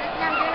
đấy nhanh thế